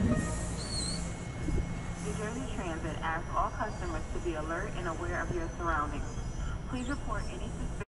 New Jersey Transit asks all customers to be alert and aware of your surroundings. Please report any suspicious